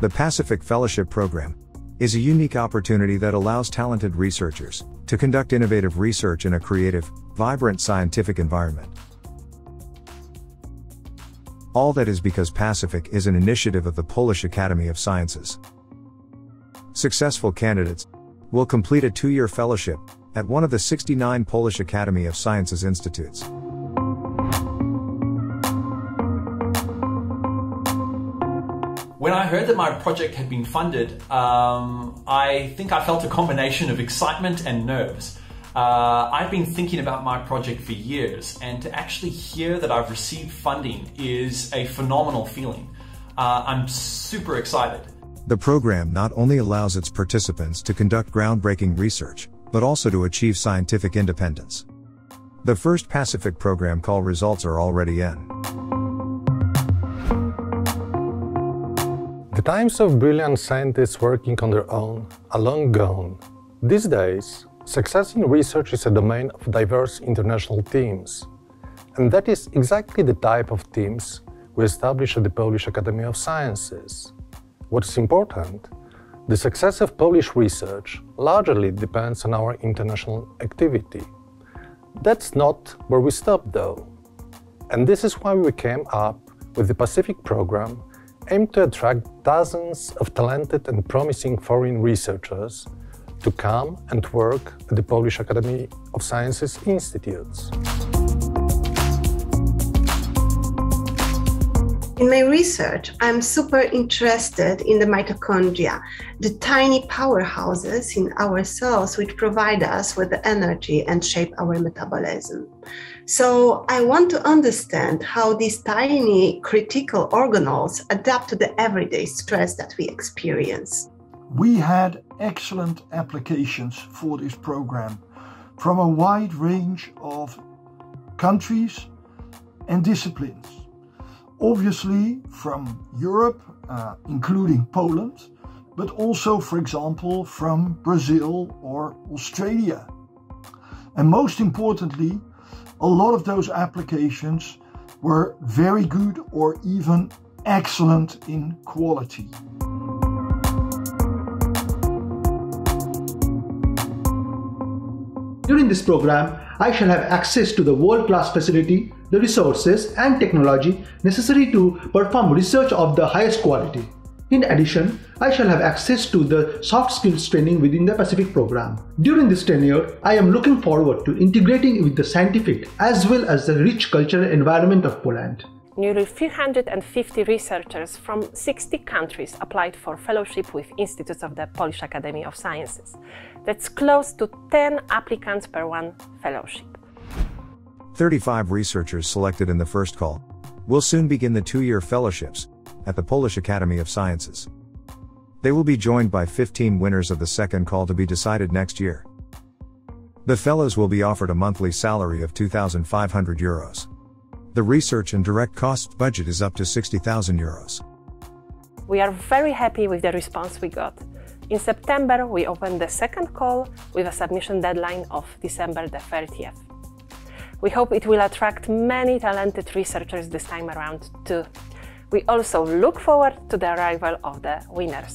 The PASIFIC Fellowship Program is a unique opportunity that allows talented researchers to conduct innovative research in a creative, vibrant scientific environment. All that is because PASIFIC is an initiative of the Polish Academy of Sciences. Successful candidates will complete a two year fellowship at one of the 69 Polish Academy of Sciences institutes. When I heard that my project had been funded, um, I think I felt a combination of excitement and nerves. Uh, I've been thinking about my project for years, and to actually hear that I've received funding is a phenomenal feeling. Uh, I'm super excited. The program not only allows its participants to conduct groundbreaking research, but also to achieve scientific independence. The first PASIFIC program call results are already in. The times of brilliant scientists working on their own are long gone. These days, success in research is a domain of diverse international teams. And that is exactly the type of teams we establish at the Polish Academy of Sciences. What is important, the success of Polish research largely depends on our international activity. That's not where we stop though. And this is why we came up with the PASIFIC program aim to attract dozens of talented and promising foreign researchers to come and work at the Polish Academy of Sciences institutes. In my research, I'm super interested in the mitochondria, the tiny powerhouses in our cells which provide us with the energy and shape our metabolism. So I want to understand how these tiny critical organelles adapt to the everyday stress that we experience. We had excellent applications for this program from a wide range of countries and disciplines obviously from Europe, uh, including Poland, but also, for example, from Brazil or Australia. And most importantly, a lot of those applications were very good or even excellent in quality. During this program, I shall have access to the world-class facility the resources and technology necessary to perform research of the highest quality. In addition, I shall have access to the soft skills training within the PASIFIC program. During this tenure, I am looking forward to integrating with the scientific as well as the rich cultural environment of Poland. Nearly 350 researchers from 60 countries applied for fellowship with institutes of the Polish Academy of Sciences. That's close to 10 applicants per one fellowship. 35 researchers selected in the first call will soon begin the two year fellowships at the Polish Academy of Sciences. They will be joined by 15 winners of the second call to be decided next year. The fellows will be offered a monthly salary of 2,500 euros. The research and direct costs budget is up to 60,000 euros. We are very happy with the response we got. In September, we opened the second call with a submission deadline of December the 30th. We hope it will attract many talented researchers this time around too. We also look forward to the arrival of the winners.